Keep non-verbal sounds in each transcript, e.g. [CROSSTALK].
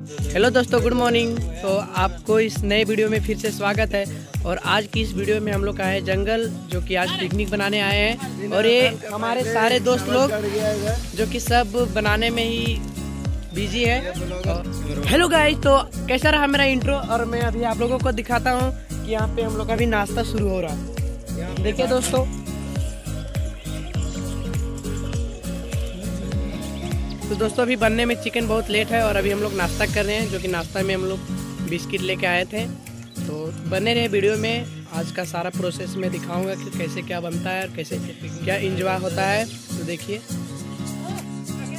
Hello दोस्तों good morning तो आपको इस नए वीडियो में फिर से स्वागत है। और आज की इस वीडियो में हम लोग आए हैं जंगल, जो कि आज पिकनिक बनाने आए हैं। और ये हमारे सारे दोस्त लोग, जो कि सब बनाने में ही बिज़ी है। हेलो गाइस तो कैसा रहा मेरा इंट्रो और मैं अभी आप लोगों को दिखाता हूँ कि यहाँ पे हम लोग का अभी नाश्ता शुरू हो रहा है। देखिए दोस्तों तो दोस्तों, अभी बनने में चिकन बहुत लेट है और अभी हम लोग नाश्ता कर रहे हैं, जो कि नाश्ता में हम लोग बिस्किट लेके आए थे। तो बने रहे वीडियो में। आज का सारा प्रोसेस मैं दिखाऊँगा कि कैसे क्या बनता है और कैसे क्या इंजॉय होता है। तो देखिए।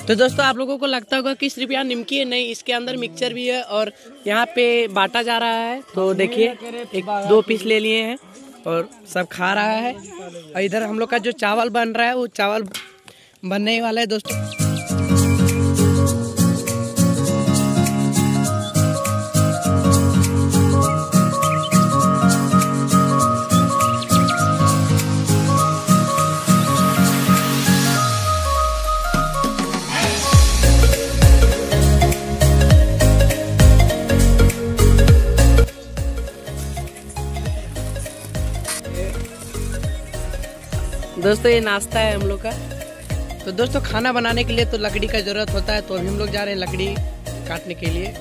तो दोस्तों, आप लोगों को लगता होगा कि सिर्फ़ यहाँ निमकी है, नहीं, इसके अंदर मिक्सचर भी है और यहाँ पे बाटा जा रहा है। तो देखिए, एक, दो पीस ले लिए हैं और सब खा रहा है। और इधर हम लोग का जो चावल बन रहा है, वो चावल बनने वाला है, दोस्तों। दोस्तों, ये नाश्ता है हम लोग का। तो दोस्तों, खाना बनाने के लिए तो लकड़ी का ज़रूरत होता है तो अभी हम लोग जा रहे हैं लकड़ी काटने के लिए।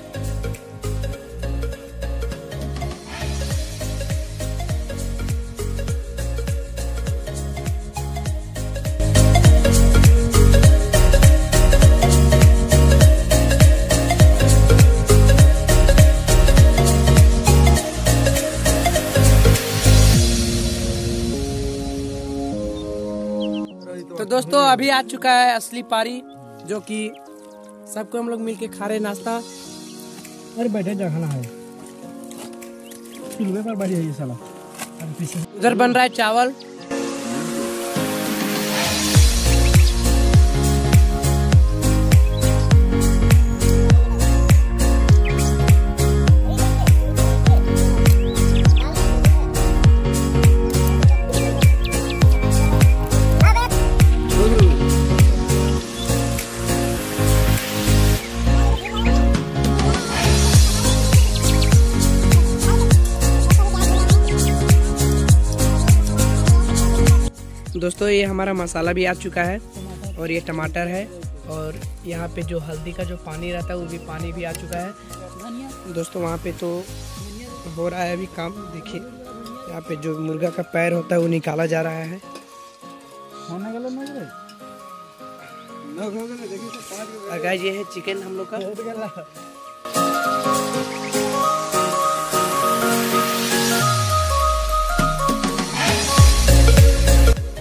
तो दोस्तों अभी आ चुका है असली पारी जो कि सबको हम लोग मिलके खा रहे नाश्ता। अरे बैठे जा खाना है। चूल्हे पर बैठ जाइए साला। उधर बन रहा है चावल। दोस्तों ये हमारा मसाला भी आ चुका है और ये टमाटर है और यहाँ पे जो हल्दी का जो पानी रहता है वो भी पानी भी आ चुका है। दोस्तों वहाँ पे तो हो रहा है अभी काम। देखिए यहाँ पे जो मुर्गा का पैर होता है वो निकाला जा रहा है। खाना गलत नहीं रे और गाइस ये है चिकन हम लोग का।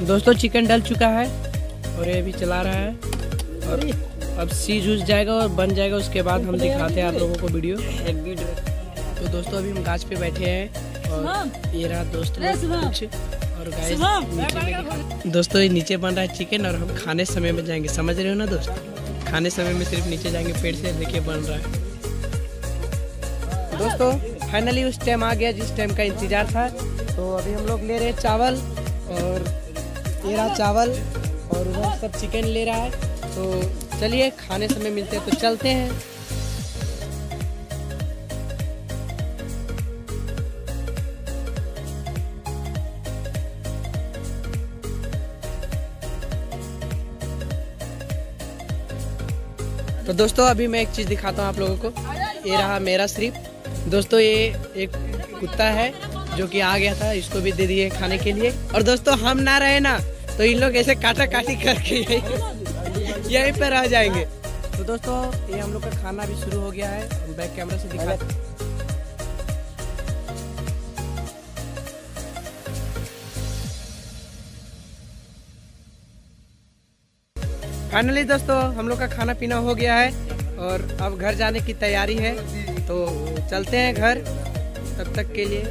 दोस्तों चिकन डल चुका है और ये अभी चला रहा है। और अब सीज उज जाएगा और बन जाएगा उसके बाद हम दिखाते हैं आप लोगों को वीडियो तो दोस्तों अभी हम गाछ पे बैठे हैं और ये रहा दोस्त कुछ। और गाइस दोस्तों ये नीचे बन रहा है चिकन और हम खाने समय में जाएँगे। समझ रहे हो ना दोस्त? खाने समय में सिर्फ़ नीचे जाएँगे पेड़ से देखिए बन रहा है। दोस्तों फाइनली उस टाइम आ गया जिस टाइम का इंतज़ार था। तो अभी हम लोग ले रहे हैं चावल और ये रहा चावल और उधर सब चिकन ले रहा है। तो चलिए, खाने समय मिलते हैं तो चलते हैं। तो दोस्तों, अभी मैं एक चीज़ दिखाता हूँ आप लोगों को। ये रहा मेरा सिर्फ़। दोस्तों, ये एक कुत्ता है। जो कि आ गया था, इसको भी दे दिए खाने के लिए। और दोस्तों, हम ना रहे ना तो इन लोग ऐसे काटा काटी करके [LAUGHS] यहीं यहीं पे रह जाएँगे। तो दोस्तों, ये हम लोग का खाना भी शुरू हो गया है। हम बैक कैमरा से दिखा फाइनली दोस्तों, हम लोग का खाना पीना हो गया है और अब घर जाने की तैयारी है। तो चलते हैं घर। तब तक के लिए